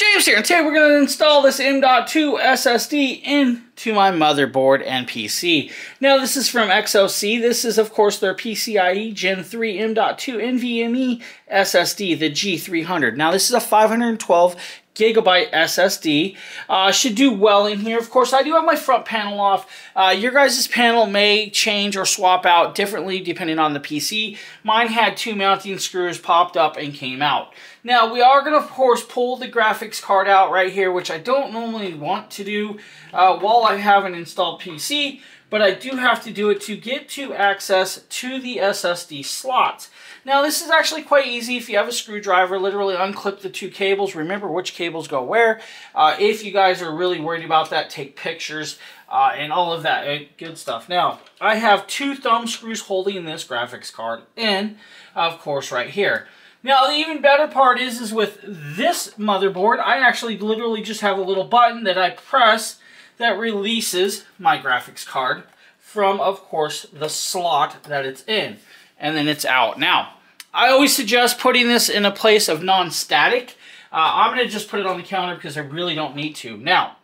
James here, and today we're going to install this M.2 SSD into my motherboard and PC. Now this is from XOC. This is of course their PCIe Gen 3 M.2 NVMe SSD, the G300. Now this is a 512 gigabyte SSD. Uh, should do well in here. Of course, I do have my front panel off. Uh, your guys' panel may change or swap out differently depending on the PC. Mine had two mounting screws popped up and came out. Now, we are going to, of course, pull the graphics card out right here, which I don't normally want to do uh, while I have an installed PC, but I do have to do it to get to access to the SSD slots. Now this is actually quite easy if you have a screwdriver, literally unclip the two cables, remember which cables go where. Uh, if you guys are really worried about that, take pictures uh, and all of that uh, good stuff. Now, I have two thumb screws holding this graphics card in, of course, right here. Now, the even better part is, is with this motherboard, I actually literally just have a little button that I press that releases my graphics card from, of course, the slot that it's in and then it's out. Now, I always suggest putting this in a place of non-static. Uh, I'm going to just put it on the counter because I really don't need to. Now,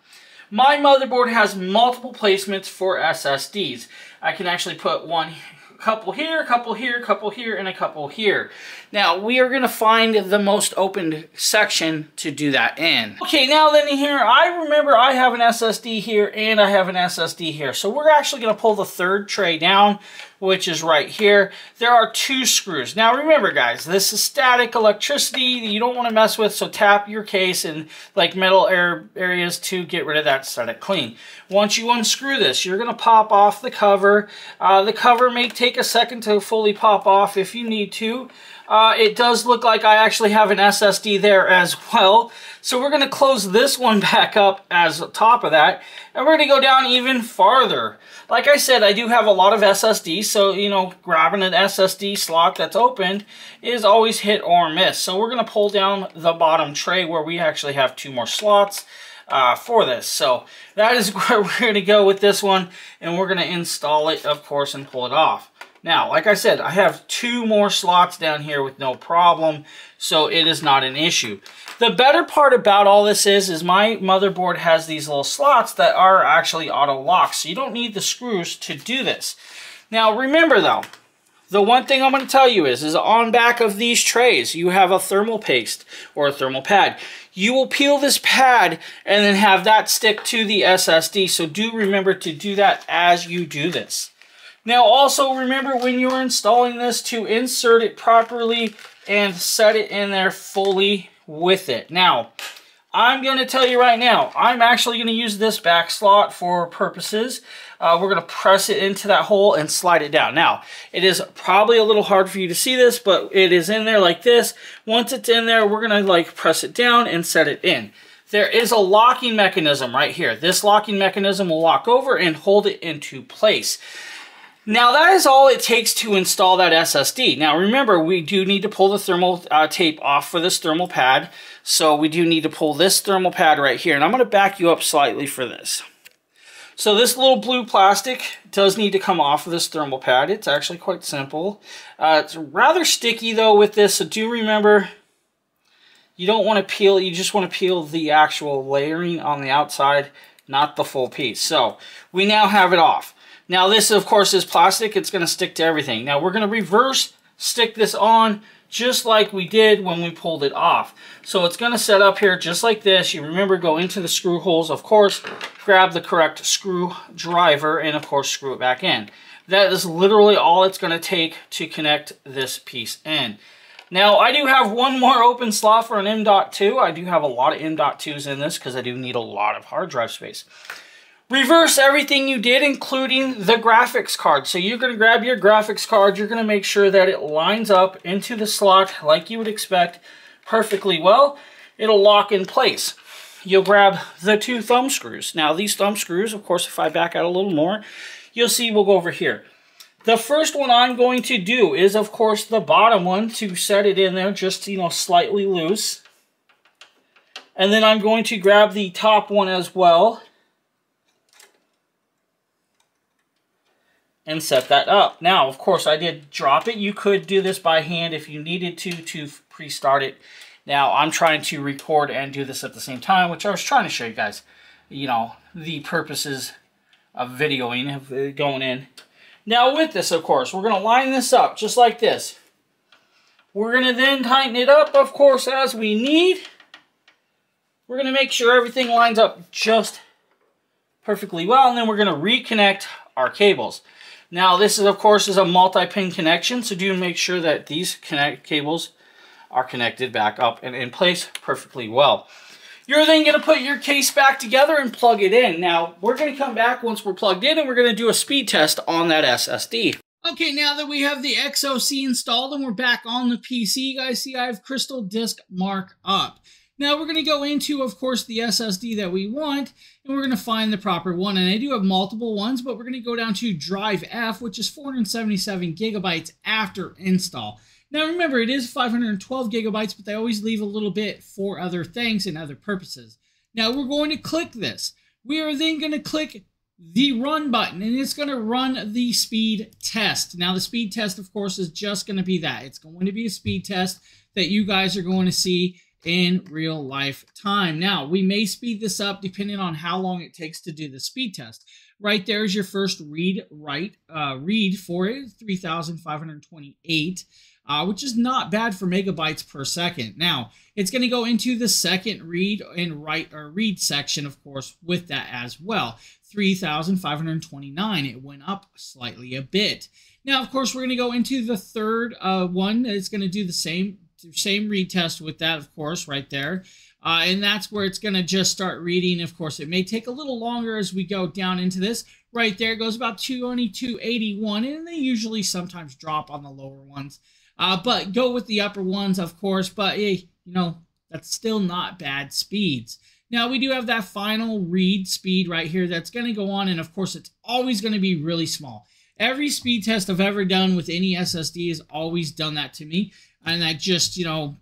my motherboard has multiple placements for SSDs. I can actually put one couple here, couple here, couple here, and a couple here. Now, we are going to find the most opened section to do that in. Okay, now then here, I remember I have an SSD here and I have an SSD here. So we're actually going to pull the third tray down which is right here. There are two screws. Now remember guys, this is static electricity that you don't want to mess with, so tap your case in like metal air areas to get rid of that, set it clean. Once you unscrew this, you're going to pop off the cover. Uh, the cover may take a second to fully pop off if you need to. Uh, it does look like I actually have an SSD there as well. So we're going to close this one back up as top of that. And we're going to go down even farther. Like I said, I do have a lot of SSDs. So, you know, grabbing an SSD slot that's opened is always hit or miss. So we're going to pull down the bottom tray where we actually have two more slots. Uh, for this. So that is where we're going to go with this one and we're going to install it of course and pull it off. Now, like I said, I have two more slots down here with no problem, so it is not an issue. The better part about all this is, is my motherboard has these little slots that are actually auto lock, so you don't need the screws to do this. Now, remember though, the one thing I'm going to tell you is, is on back of these trays, you have a thermal paste or a thermal pad. You will peel this pad and then have that stick to the SSD, so do remember to do that as you do this. Now also remember when you're installing this to insert it properly and set it in there fully with it. Now, I'm going to tell you right now, I'm actually going to use this back slot for purposes. Uh, we're going to press it into that hole and slide it down. Now, it is probably a little hard for you to see this, but it is in there like this. Once it's in there, we're going to like press it down and set it in. There is a locking mechanism right here. This locking mechanism will lock over and hold it into place. Now that is all it takes to install that SSD. Now remember, we do need to pull the thermal uh, tape off for this thermal pad. So we do need to pull this thermal pad right here. And I'm going to back you up slightly for this. So this little blue plastic does need to come off of this thermal pad. It's actually quite simple. Uh, it's rather sticky though with this, so do remember you don't want to peel, you just want to peel the actual layering on the outside, not the full piece. So we now have it off. Now this, of course, is plastic. It's going to stick to everything. Now we're going to reverse stick this on just like we did when we pulled it off. So it's going to set up here just like this. You remember, go into the screw holes, of course, grab the correct screw driver, and of course, screw it back in. That is literally all it's going to take to connect this piece in. Now, I do have one more open slot for an M.2. I do have a lot of M.2s in this because I do need a lot of hard drive space reverse everything you did, including the graphics card. So you're going to grab your graphics card, you're going to make sure that it lines up into the slot like you would expect perfectly well. It'll lock in place. You'll grab the two thumb screws. Now these thumb screws, of course, if I back out a little more, you'll see we'll go over here. The first one I'm going to do is, of course, the bottom one to set it in there just, you know, slightly loose. And then I'm going to grab the top one as well and set that up. Now, of course, I did drop it. You could do this by hand if you needed to to pre-start it Now, I'm trying to record and do this at the same time, which I was trying to show you guys, you know, the purposes of videoing, uh, going in. Now, with this, of course, we're going to line this up just like this. We're going to then tighten it up, of course, as we need. We're going to make sure everything lines up just perfectly well, and then we're going to reconnect our cables. Now, this is, of course, is a multi-pin connection, so do make sure that these connect cables are connected back up and in place perfectly well. You're then going to put your case back together and plug it in. Now, we're going to come back once we're plugged in and we're going to do a speed test on that SSD. Okay, now that we have the XOC installed and we're back on the PC, you guys see I have Crystal Disk Mark up. Now we're going to go into, of course, the SSD that we want, and we're going to find the proper one. And I do have multiple ones, but we're going to go down to Drive F, which is 477 gigabytes after install. Now remember, it is 512 gigabytes, but they always leave a little bit for other things and other purposes. Now we're going to click this. We are then going to click the run button and it's going to run the speed test. Now the speed test of course is just going to be that. It's going to be a speed test that you guys are going to see in real life time. Now, we may speed this up depending on how long it takes to do the speed test. Right there is your first read write uh, read for it, 3,528, uh, which is not bad for megabytes per second. Now, it's going to go into the second read and write or read section, of course, with that as well. 3,529. It went up slightly a bit. Now, of course, we're going to go into the third uh, one. It's going to do the same same read test with that, of course, right there. Uh, and that's where it's going to just start reading. Of course, it may take a little longer as we go down into this. Right there goes about 2281, and they usually sometimes drop on the lower ones. Uh, but go with the upper ones, of course. But, hey, you know, that's still not bad speeds. Now, we do have that final read speed right here that's going to go on, and of course, it's always going to be really small. Every speed test I've ever done with any SSD has always done that to me. And that just, you know,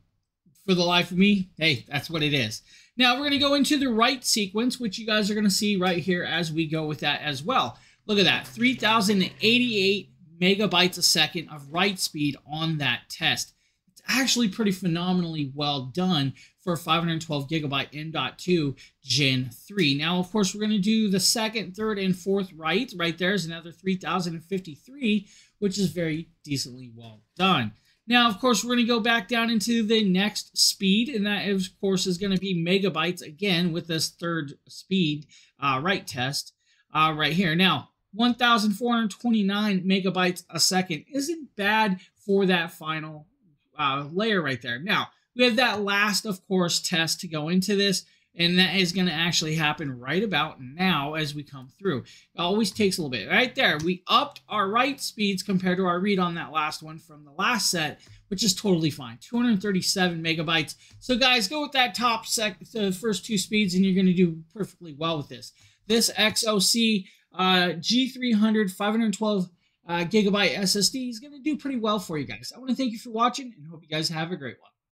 for the life of me, hey, that's what it is. Now we're going to go into the write sequence, which you guys are going to see right here as we go with that as well. Look at that, 3,088 megabytes a second of write speed on that test. It's actually pretty phenomenally well done for 512 gigabyte M.2 Gen 3. Now, of course, we're going to do the second, third, and fourth write. Right there is another 3,053, which is very decently well done. Now, of course, we're going to go back down into the next speed, and that, of course, is going to be megabytes again with this third speed uh, write test uh, right here. Now, 1,429 megabytes a second isn't bad for that final uh, layer right there. Now, we have that last, of course, test to go into this. And that is going to actually happen right about now as we come through. It always takes a little bit. Right there, we upped our write speeds compared to our read on that last one from the last set, which is totally fine. 237 megabytes. So guys, go with that top sec, the first two speeds, and you're going to do perfectly well with this. This XOC uh, G300 512 uh, gigabyte SSD is going to do pretty well for you guys. I want to thank you for watching and hope you guys have a great one.